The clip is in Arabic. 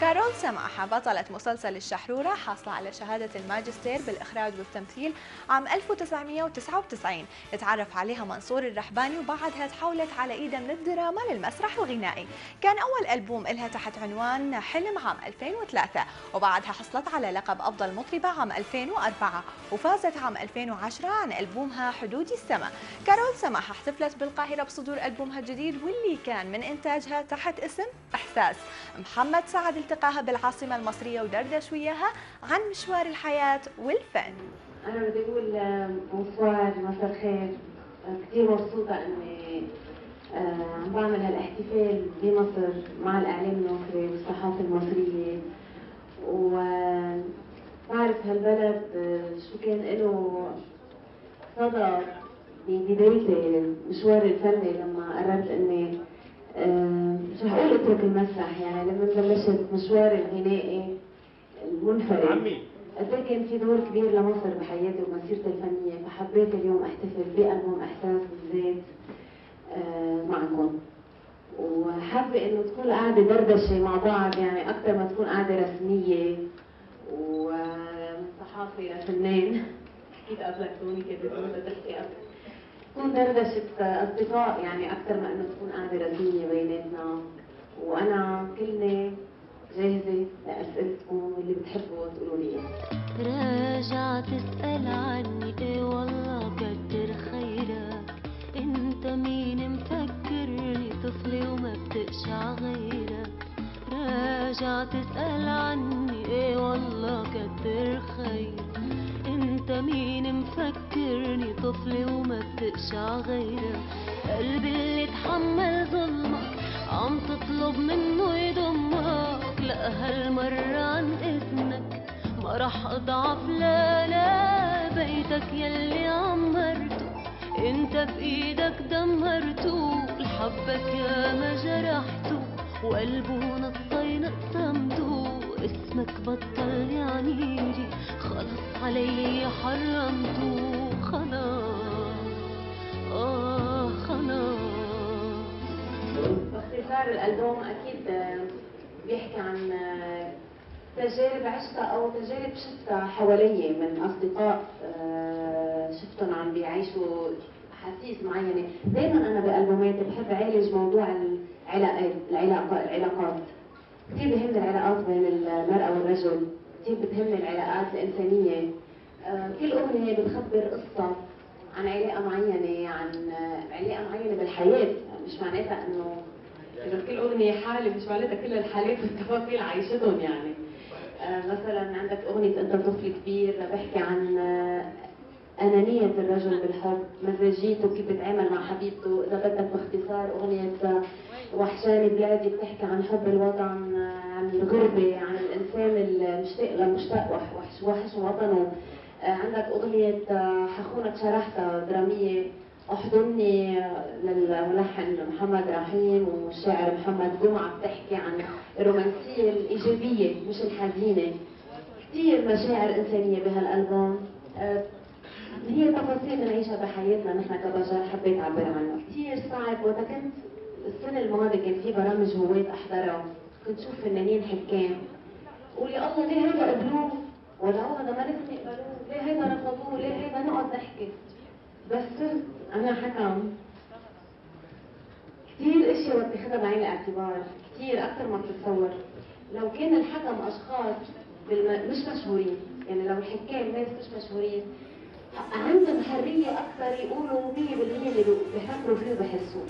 كارول سماحة بطلة مسلسل الشحرورة حاصلة على شهادة الماجستير بالإخراج والتمثيل عام 1999 تعرف عليها منصور الرحباني وبعدها تحولت على إيدها من الدراما للمسرح الغنائي. كان أول ألبوم إلها تحت عنوان حلم عام 2003 وبعدها حصلت على لقب أفضل مطربة عام 2004 وفازت عام 2010 عن ألبومها حدود السماء. كارول سماحة احتفلت بالقاهرة بصدور ألبومها الجديد واللي كان من إنتاجها تحت اسم إحساس. محمد سعد التقاها بالعاصمة المصرية ودردش وياها عن مشوار الحياة والفن. أنا بدي أقول بونسوار مساء الخير. كثير مبسوطة إني عم بعمل هالاحتفال بمصر مع الإعلام المصري والصحافة المصرية. وبعرف هالبلد آه، شو كان له صدى ببدايتي مشوار الفني لما قررت إني اترك المسرح يعني لما بلشت مشوار الغنائي المنفرد. عمي. قد كان في دور كبير لمصر بحياتي ومسيرتي الفنية فحبيت اليوم أحتفل بالبوم أحساس بالذات آه، معكم. وحابة إنه تكون قاعدة دردشة مع بعض يعني أكثر ما تكون قاعدة رسمية ومن صحافي لفنان حكيت قبلك توني كنت تحكي قبل تكون دردشة أصدقاء يعني أكثر ما إنه تكون قاعدة رسمية بيناتنا. وأنا كلمة جاهزة لأسئلتكم واللي بتحبوا تقولوا لي. راجع تسأل عني إيه والله كتر خيرك؟ أنت مين مفكرني؟ طفلي وما بتقشع غيرك. راجع تسأل عني إيه والله كتر خيرك؟ أنت مين مفكرني؟ طفلي وما بتقشع غيرك. قلبي اللي تحمل ظلمك عم تطلب منه يضمك لا هالمرة عن إذنك. ما راح أضعف لا لا بيتك يلي عمرته إنت بايدك دمرته لحبك يا ما جرحته وقلبه نصين قسمته اسمك بطل يعنيلي خلص علي حرمته خلاص. آه. باختصار الألبوم أكيد آه، بيحكي عن آه، تجارب عشتها أو تجارب شفتها حوالي من أصدقاء آه، شفتهم عم بيعيشوا أحاسيس معينة. دايما أنا بألبوماتي بحب أعالج موضوع العلاقات العلاقات. كثير بهمني العلاقات بين المرأة والرجل. كثير بتهمني العلاقات الإنسانية. كل أغنية بتخبر قصة عن علاقة معينة عن علاقة معينة بالحياة. مش معناتها إنه إذا كل أغنية حالة مش معناتها كل الحالات والتفاصيل عايشتهم يعني. آه، مثلا عندك أغنية أنت طفل كبير بحكي عن آه، أنانية الرجل بالحب. مزاجيته كيف بيتعامل مع حبيبته؟ إذا بدك باختصار أغنية آه، وحشاني بلادي بتحكي عن حب الوطن عن الغربة عن الإنسان المشتاق لمشتاق وح- وحش وحش وطنه. عندك أغنية حخونك شرحتها درامية. احضني للملحن محمد رحيم والشاعر محمد جمعة بتحكي عن الرومانسية الإيجابية مش الحزينة. كثير مشاعر إنسانية بهالألبوم. آه، هي تفاصيل بنعيشها بحياتنا نحن كبشر حبيت أعبر عنها. كثير صعب وقت كنت السنة الماضية كان في برامج هواة أحضرها كنت شوف فنانين حكام. قول يا الله ليه هيدا قبلوه ولا ده ما لازم يقبلوه ليه هيدا رفضوه ليه هيدا نقعد نحكي؟ بس أنا حكم كثير إشياء بتاخدها بعين الاعتبار كثير أكثر ما بتتصور. لو كان الحكم أشخاص بالم... مش مشهورين يعني لو الحكام ناس مش مشهورين عندهم حريه أكثر يقولوا 100% اللي بيفكروا فيه وبحسوه